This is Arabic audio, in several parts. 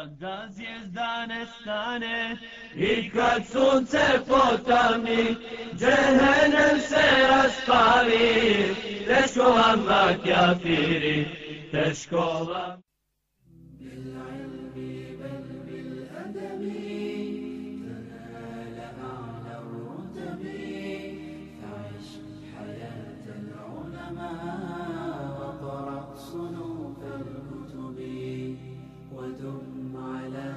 Pa da zvijezda nestane i kad sunce potamni, džehennem se raspali, teško vama kafiri, teško vam. بالعلم بل بالأدب my.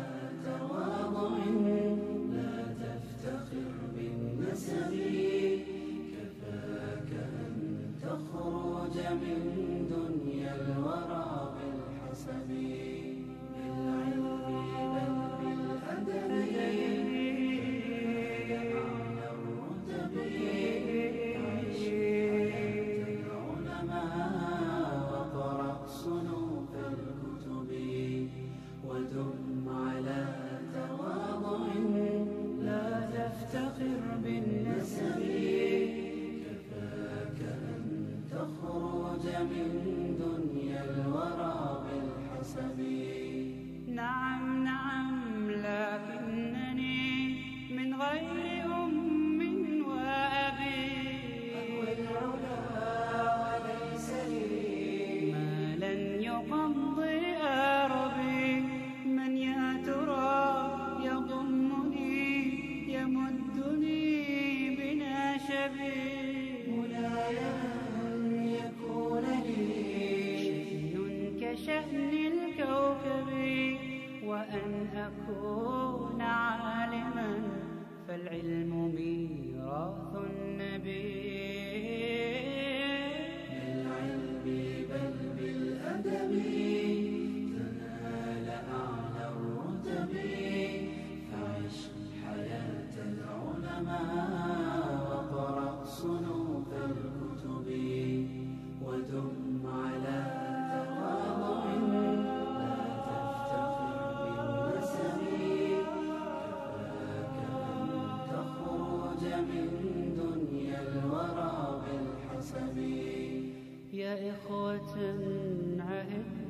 Na kjafiri, teško vam.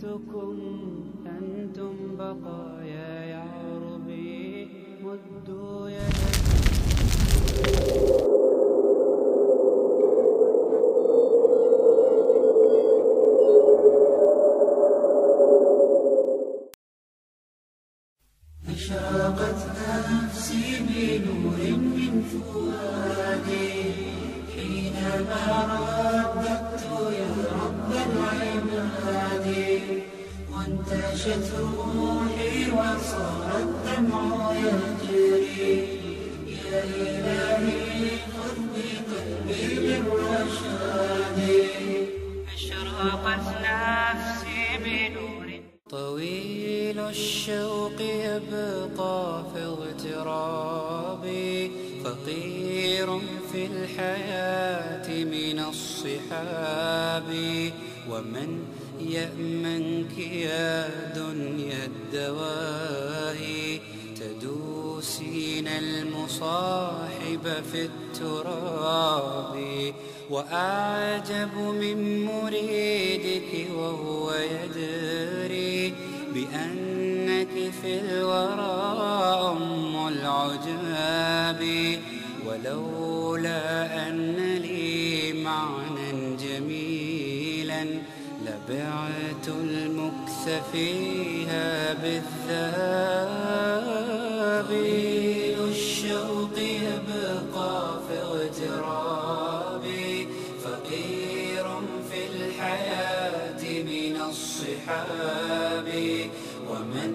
عهدتكم أنتم بقايا يا ربي مدوا نفسي بنور من فؤادي. حينما رددت يا رب العباد وانتشت روحي وصار الدمع يجري. يا إلهي خذ بقلبي للرشاد. أشرقت نفسي الشوق يبقى في اغترابي فقير في الحياة من الصحاب ومن يأمنك يا دنيا الدواهي تدوسين المصاحب في التراب وأعجب من مريدك وهو يدري لبعت المكث فيها بالذهب الشوق يبقى في اغترابي. فقير في الحياة من الصحاب. ومن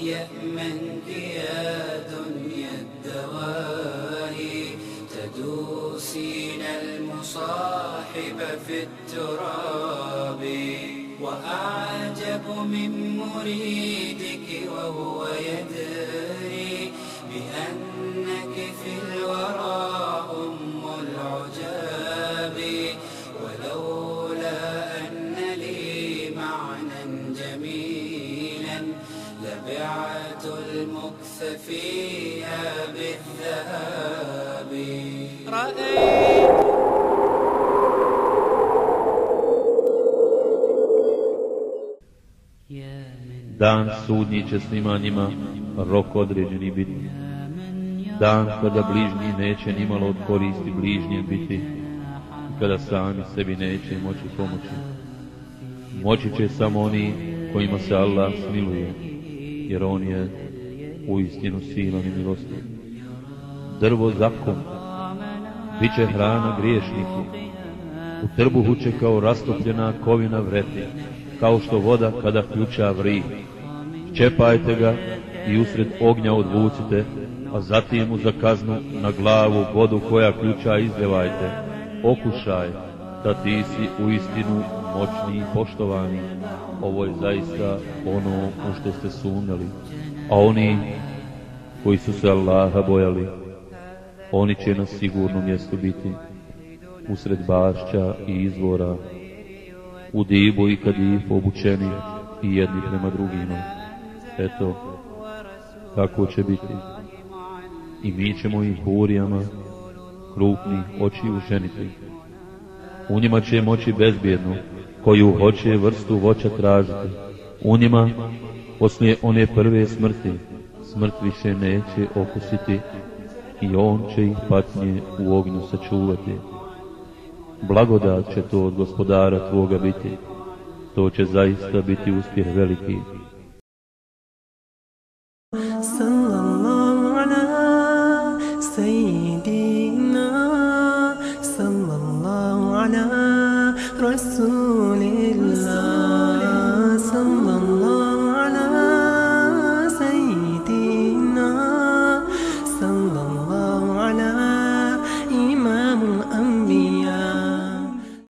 يأمنك يا دنيا الدواهي تدوسين المصاحب في التراب وأعجب من مريدك وهو يدري بأنك في الورى أم العجاب. ولولا أن لي معنى جميلا لبعت المكث فيها بالذهاب. رأيت Dan sudnji će svima njima rok određeni biti. Dan kada bližnji neće nimalo od koristi biti kada sami sebi neće moći pomoći. Moći će samo oni kojima se Allah smiluje, jer On je u istinu silan i milostiv. Drvo zakon, bit će hrana griješniku, u trbuhu će kao rastopljena kovina vreti, kao što voda kada ključa vri. Čepajte ga i usred ognja odvucite, a zatim mu za kaznu na glavu vodu koja ključa izljevajte. Okušaj da ti si u istinu moćni i poštovani. Ovo je zaista ono u što ste sumnjali. A oni koji su se Allaha bojali, oni će na sigurnom mjestu biti, usred bašća i izvora, u dibu i kadifu obučeni i jedni prema drugima. Eto, kako će biti. I mi ćemo ih hurijama, krupnih očiju ženiti. U njima će moći bezbjedno, koju hoće vrstu voća tražiti. U njima, poslije one prve smrti, smrt više neće okusiti i on će ih patnje u ognju sačuvati. Blagodat će to od gospodara tvoga biti, to će zaista biti uspjeh veliki.